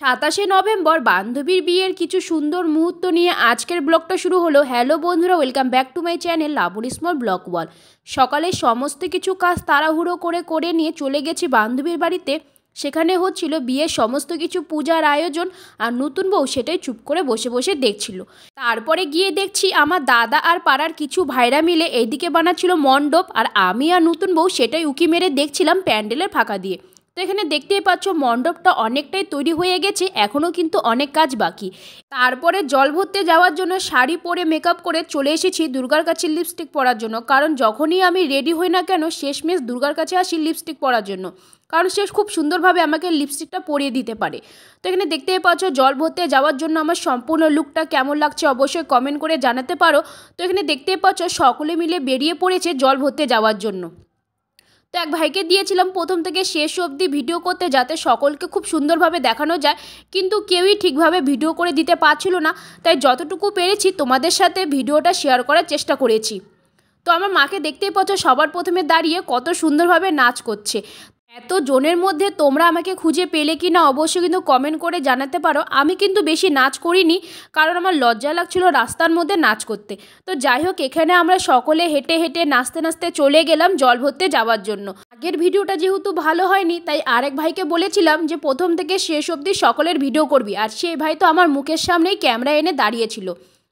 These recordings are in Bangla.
সাতাশে নভেম্বর বান্ধবীর বিয়ের কিছু সুন্দর মুহূর্ত নিয়ে আজকের ব্লগটা শুরু হলো। হ্যালো বন্ধুরা, welcome back to my channel লাবুর small vlog ওয়াল। সকালে সমস্ত কিছু কাজ তাড়াহুড়ো করে করে নিয়ে চলে গেছি বান্ধবীর বাড়িতে। সেখানে হচ্ছিল বিয়ের সমস্ত কিছু পূজার আয়োজন আর নতুন বউ সেটাই চুপ করে বসে বসে দেখছিল। তারপরে গিয়ে দেখছি আমার দাদা আর পাড়ার কিছু ভাইরা মিলে এইদিকে বানাচ্ছিল মণ্ডপ আর আমি আর নতুন বউ সেটাই উকি মেরে দেখছিলাম প্যান্ডেলের ফাঁকা দিয়ে। এখানে দেখতেই পাচ্ছ, মণ্ডপটা অনেকটাই তৈরি হয়ে গেছে এখনও কিন্তু অনেক কাজ বাকি। তারপরে জল ভরতে যাওয়ার জন্য শাড়ি পরে মেকআপ করে চলে এসেছি দুর্গার কাছে লিপস্টিক পরার জন্য। কারণ যখনই আমি রেডি হই না কেন, শেষমেশ দুর্গার কাছে আসি লিপস্টিক পরার জন্য। কারণ সে খুব সুন্দরভাবে আমাকে লিপস্টিকটা পরিয়ে দিতে পারে। তো এখানে দেখতেই পাচ্ছ, জল ভরতে যাওয়ার জন্য আমার সম্পূর্ণ লুকটা কেমন লাগছে অবশ্যই কমেন্ট করে জানাতে পারো। তো এখানে দেখতেই পাচ্ছ, সকলে মিলে বেরিয়ে পড়েছে জল ভরতে যাওয়ার জন্য। তো এক ভাইকে দিয়েছিলাম প্রথম থেকে শেষ অবধি ভিডিও করতে যাতে সকলকে খুব সুন্দরভাবে দেখানো যায়। কিন্তু কেউই ঠিকভাবে ভিডিও করে দিতে পারছিল না। তাই যতটুকু পেরেছি তোমাদের সাথে ভিডিওটা শেয়ার করার চেষ্টা করেছি। তো আমার মাকে দেখতেই পাচ্ছ সবার প্রথমে দাঁড়িয়ে কত সুন্দরভাবে নাচ করছে। এত জনের মধ্যে তোমরা আমাকে খুঁজে পেলে কি না অবশ্যই কিন্তু কমেন্ট করে জানাতে পারো। আমি কিন্তু বেশি নাচ করিনি, কারণ আমার লজ্জা লাগছিল রাস্তার মধ্যে নাচ করতে। তো যাই হোক, এখানে আমরা সকলে হেঁটে হেঁটে নাচতে নাচতে চলে গেলাম জল ভরতে যাওয়ার জন্য। আগের ভিডিওটা যেহেতু ভালো হয়নি, তাই আরেক ভাইকে বলেছিলাম যে, প্রথম থেকে শেষ অবধি সকলের ভিডিও করবি। আর সেই ভাই তো আমার মুখের সামনেই ক্যামেরা এনে দাঁড়িয়েছিল।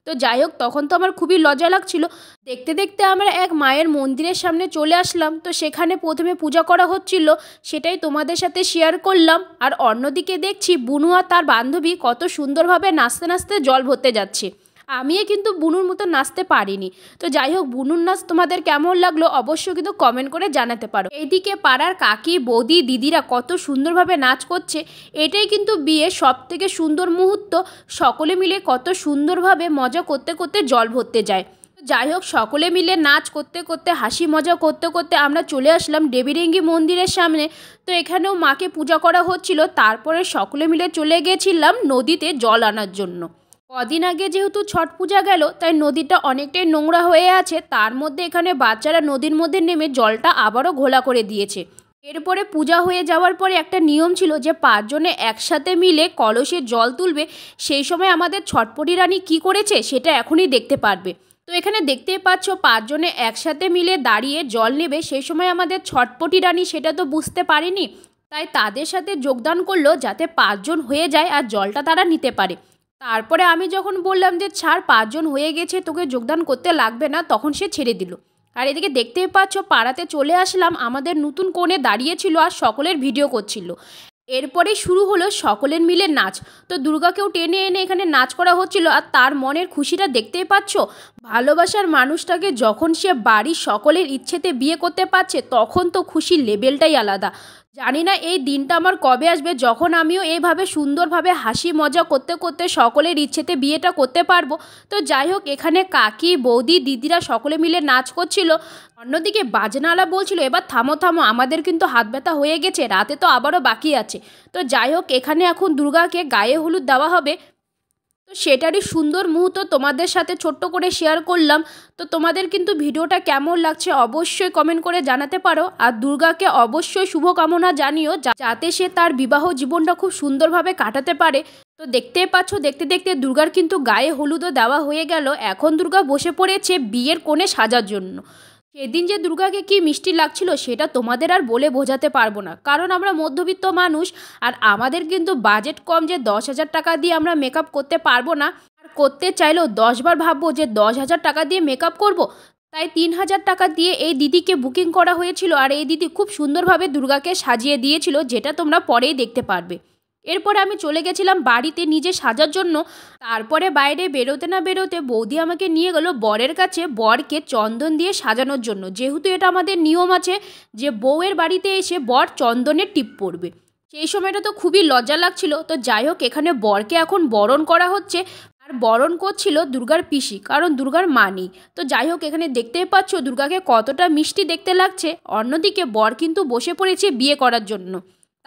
তো যাই হোক, তখন তো আমার খুবই লজ্জা লাগছিল। দেখতে দেখতে আমরা এক মায়ের মন্দিরের সামনে চলে আসলাম। তো সেখানে প্রথমে পূজা করা হচ্ছিল, সেটাই তোমাদের সাথে শেয়ার করলাম। আর অন্যদিকে দেখছি বুনুয়া তার বান্ধবী কত সুন্দরভাবে নাচতে নাচতে জল ভরতে যাচ্ছে। আমিও কিন্তু বুনুর মতো নাচতে পারিনি। তো যাই হোক, বুনুর নাচ তোমাদের কেমন লাগল অবশ্যই কিন্তু কমেন্ট করে জানাতে পারো। এইদিকে পাড়ার কাকি, বৌদি, দিদিরা কত সুন্দরভাবে নাচ করছে, এটাই কিন্তু বিয়ের সব থেকে সুন্দর মুহূর্ত। সকলে মিলে কত সুন্দরভাবে মজা করতে করতে জল ভরতে যায়। যাই হোক, সকলে মিলে নাচ করতে করতে, হাসি মজা করতে করতে আমরা চলে আসলাম দেবীরেঙ্গি মন্দিরের সামনে। তো এখানেও মাকে পূজা করা হচ্ছিল, তারপরে সকলে মিলে চলে গিয়েছিলাম নদীতে জল আনার জন্য। কদিন আগে যেহেতু ছট পূজা গেল, তাই নদীটা অনেকটাই নোংরা হয়ে আছে। তার মধ্যে এখানে বাচ্চারা নদীর মধ্যে নেমে জলটা আবারও ঘোলা করে দিয়েছে। এরপরে পূজা হয়ে যাওয়ার পরে একটা নিয়ম ছিল যে পাঁচজনে একসাথে মিলে কলসে জল তুলবে। সেই সময় আমাদের ছটপটি রানী কী করেছে সেটা এখনই দেখতে পারবে। তো এখানে দেখতেই পাচ্ছ, পাঁচজনে একসাথে মিলে দাঁড়িয়ে জল নেবে। সেই সময় আমাদের ছটপটি রানী সেটা তো বুঝতে পারেনি, তাই তাদের সাথে যোগদান করল যাতে পাঁচজন হয়ে যায় আর জলটা তারা নিতে পারে। তারপরে আমি যখন বললাম যে, ছাড়, পাঁচজন হয়ে গেছে, তোকে যোগদান করতে লাগবে না, তখন সে ছেড়ে দিল। আর এদিকে দেখতেই পাচ্ছ, পাড়াতে চলে আসলাম, আমাদের নতুন কোণে দাঁড়িয়েছিল আর সকলের ভিডিও করছিল। এরপরে শুরু হলো সকলের মিলে নাচ। তো দুর্গাকেও টেনে এনে এখানে নাচ করা হচ্ছিল আর তার মনের খুশিটা দেখতেই পাচ্ছ? ভালোবাসার মানুষটাকে যখন সে বাড়ির সকলের ইচ্ছেতে বিয়ে করতে পারছে, তখন তো খুশির লেভেলটাই আলাদা। জানি না এই দিনটা আমার কবে আসবে, যখন আমিও এইভাবে সুন্দরভাবে হাসি মজা করতে করতে সকলের ইচ্ছেতে বিয়েটা করতে পারব। তো যাই হোক, এখানে কাকি, বৌদি, দিদিরা সকলে মিলে নাচ করছিল। অন্যদিকে বাজনালা বলছিল, এবার থামো থামো, আমাদের কিন্তু হাত ব্যথা হয়ে গেছে, রাতে তো আবারও বাকি আছে। তো যাই হোক, এখানে এখন দুর্গাকে গায়ে হলুদ দেওয়া হবে। তো সেটারই সুন্দর মুহূর্ত তোমাদের সাথে ছোট্ট করে শেয়ার করলাম। তো তোমাদের কিন্তু ভিডিওটা কেমন লাগছে অবশ্যই কমেন্ট করে জানাতে পারো। আর দুর্গাকে অবশ্যই শুভকামনা জানিও যাতে সে তার বিবাহ জীবনটা খুব সুন্দরভাবে কাটাতে পারে। তো দেখতেই পাচ্ছ, দেখতে দেখতে দুর্গার কিন্তু গায়ে হলুদও দেওয়া হয়ে গেল। এখন দুর্গা বসে পড়েছে বিয়ের কোণে সাজার জন্য। সেদিন যে দুর্গাকে কি মিষ্টি লাগছিল সেটা তোমাদের আর বলে বোঝাতে পারব না। কারণ আমরা মধ্যবিত্ত মানুষ আর আমাদের কিন্তু বাজেট কম যে দশ হাজার টাকা দিয়ে আমরা মেকআপ করতে পারব না। আর করতে চাইলেও দশবার ভাববো যে দশ হাজার টাকা দিয়ে মেকআপ করব। তাই তিন হাজার টাকা দিয়ে এই দিদিকে বুকিং করা হয়েছিল আর এই দিদি খুব সুন্দরভাবে দুর্গাকে সাজিয়ে দিয়েছিল, যেটা তোমরা পরেই দেখতে পারবে। এরপরে আমি চলে গেছিলাম বাড়িতে নিজে সাজার জন্য। তারপরে বাইরে বেরোতে না বেরোতে বৌদি আমাকে নিয়ে গেলো বরের কাছে বরকে চন্দন দিয়ে সাজানোর জন্য। যেহেতু এটা আমাদের নিয়ম আছে যে বউয়ের বাড়িতে এসে বর চন্দনের টিপ পড়বে। সেই সময়টা তো খুবই লজ্জা লাগছিল। তো যাই হোক, এখানে বরকে এখন বরণ করা হচ্ছে। আর বরণ করছিল দুর্গার পিসি, কারণ দুর্গার মা নেই। তো যাই হোক, এখানে দেখতেই পাচ্ছ দুর্গাকে কতটা মিষ্টি দেখতে লাগছে। অন্যদিকে বর কিন্তু বসে পড়েছে বিয়ে করার জন্য।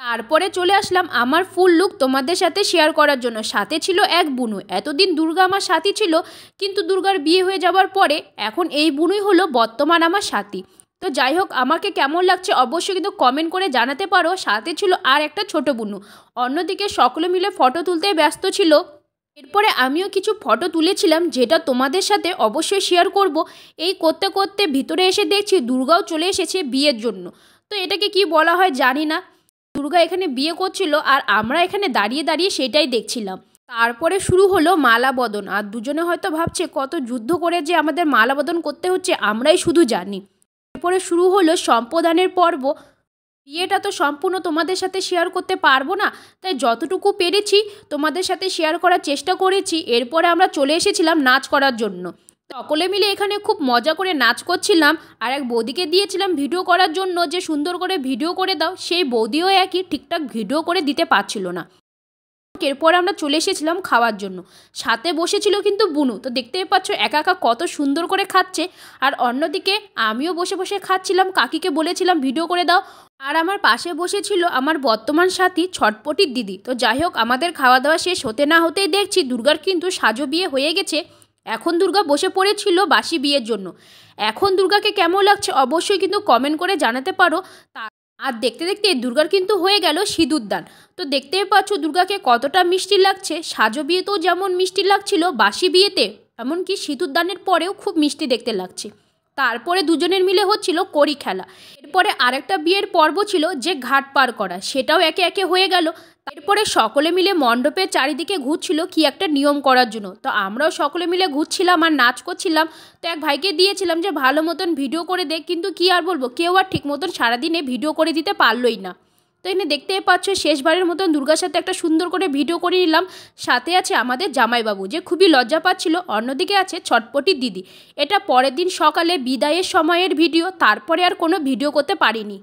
তারপরে চলে আসলাম আমার ফুল লুক তোমাদের সাথে শেয়ার করার জন্য। সাথে ছিল এক বুনু। এতদিন দুর্গা আমার সাথী ছিল, কিন্তু দুর্গার বিয়ে হয়ে যাওয়ার পরে এখন এই বুনুই হলো বর্তমান আমার সাথী। তো যাই হোক, আমাকে কেমন লাগছে অবশ্যই কিন্তু কমেন্ট করে জানাতে পারো। সাথে ছিল আর একটা ছোট বুনু। অন্যদিকে সকলে মিলে ফটো তুলতে ব্যস্ত ছিল। এরপরে আমিও কিছু ফটো তুলেছিলাম, যেটা তোমাদের সাথে অবশ্যই শেয়ার করব। এই করতে করতে ভিতরে এসে দেখছি দুর্গাও চলে এসেছে বিয়ের জন্য। তো এটাকে কি বলা হয় জানি না। দুর্গা এখানে বিয়ে করছিল আর আমরা এখানে দাঁড়িয়ে দাঁড়িয়ে সেটাই দেখছিলাম। তারপরে শুরু হলো মালা বদন আর দুজনে হয়তো ভাবছে কত যুদ্ধ করে যে আমাদের মালা বদন করতে হচ্ছে, আমরাই শুধু জানি। এরপরে শুরু হলো সম্প্রদানের পর্ব। বিয়েটা তো সম্পূর্ণ তোমাদের সাথে শেয়ার করতে পারব না, তাই যতটুকু পেরেছি তোমাদের সাথে শেয়ার করার চেষ্টা করেছি। এরপরে আমরা চলে এসেছিলাম নাচ করার জন্য। সকলে মিলে এখানে খুব মজা করে নাচ করছিলাম আর এক বৌদিকে দিয়েছিলাম ভিডিও করার জন্য যে সুন্দর করে ভিডিও করে দাও, সেই বৌদিও একই ঠিকঠাক ভিডিও করে দিতে পারছিল না। এরপর আমরা চলে এসেছিলাম খাওয়ার জন্য। সাথে বসেছিল কিন্তু বুনু। তো দেখতেই পাচ্ছ, একা একা কত সুন্দর করে খাচ্ছে। আর অন্যদিকে আমিও বসে বসে খাচ্ছিলাম, কাকিকে বলেছিলাম ভিডিও করে দাও। আর আমার পাশে বসেছিল আমার বর্তমান সাথী ছটপটির দিদি। তো যাই হোক, আমাদের খাওয়া দাওয়া শেষ হতে না হতেই দেখছি দুর্গার কিন্তু সাজো বিয়ে হয়ে গেছে। এখন দুর্গা বসে পড়েছিল বাসি বিয়ের জন্য। এখন দুর্গাকে কেমন লাগছে অবশ্যই কিন্তু কমেন্ট করে জানাতে পারো। তা আর দেখতে দেখতে দুর্গার কিন্তু হয়ে গেল সিঁদুরদান। তো দেখতেই পাচ্ছ দুর্গাকে কতটা মিষ্টি লাগছে। সাজো বিয়েতেও যেমন মিষ্টি লাগছিল, বাসি বিয়েতে এমনকি সিঁদুরদানের পরেও খুব মিষ্টি দেখতে লাগছে। তারপরে দুজনের মিলে হচ্ছিল কড়ি খেলা। এরপরে আরেকটা বিয়ের পর্ব ছিল যে ঘাট পার করা। সেটাও একে একে হয়ে গেল। এরপরে সকলে মিলে মণ্ডপের চারিদিকে ঘুরছিল কি একটা নিয়ম করার জন্য। তো আমরাও সকলে মিলে ঘুরছিলাম আর নাচ করছিলাম। তো এক ভাইকে দিয়েছিলাম যে, ভালো মতন ভিডিও করে দেখ কিন্তু কি আর বলব, কেউ আর ঠিক মতন সারাদিনে ভিডিও করে দিতে পারলোই না। তো এখানে দেখতেই পাচ্ছ, শেষবারের মতন দুর্গার সাথে একটা সুন্দর করে ভিডিও করে নিলাম। সাথে আছে আমাদের জামাইবাবু, যে খুবই লজ্জা পাচ্ছিল। অন্যদিকে আছে ছটপটির দিদি। এটা পরের দিন সকালে বিদায়ের সময়ের ভিডিও, তারপরে আর কোনো ভিডিও করতে পারিনি।